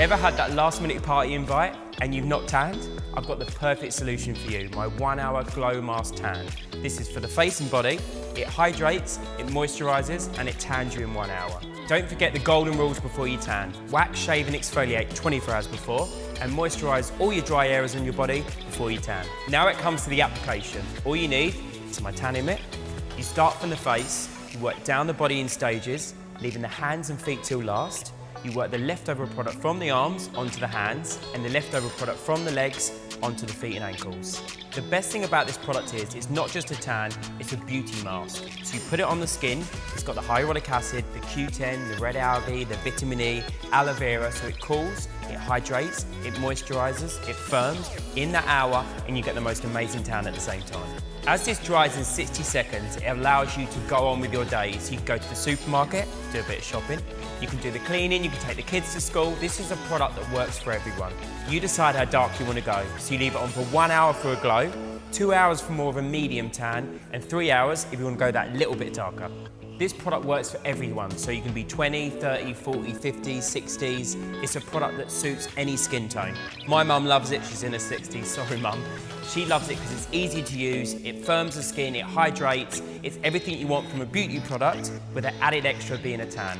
Ever had that last minute party invite and you've not tanned? I've got the perfect solution for you, my one hour glow mask tan. This is for the face and body, it hydrates, it moisturizes and it tans you in one hour. Don't forget the golden rules before you tan. Wax, shave and exfoliate 24 hours before and moisturize all your dry areas on your body before you tan. Now it comes to the application. All you need is my tanning mitt. You start from the face, you work down the body in stages, leaving the hands and feet till last. You work the leftover product from the arms onto the hands and the leftover product from the legs onto the feet and ankles. The best thing about this product is it's not just a tan, it's a beauty mask. So you put it on the skin, it's got the hyaluronic acid, the Q10, the red algae, the vitamin E, aloe vera, so it cools, it hydrates, it moisturizes, it firms in that hour and you get the most amazing tan at the same time. As this dries in 60 seconds, it allows you to go on with your day. So you can go to the supermarket, do a bit of shopping, you can do the cleaning, you can take the kids to school. This is a product that works for everyone. You decide how dark you want to go. So you leave it on for one hour for a glow, two hours for more of a medium tan, and three hours if you want to go that little bit darker. This product works for everyone, so you can be 20, 30, 40, 50, 60s. It's a product that suits any skin tone. My mum loves it, she's in her 60s, sorry mum. She loves it because it's easy to use, it firms the skin, it hydrates, it's everything you want from a beauty product with an added extra being a tan.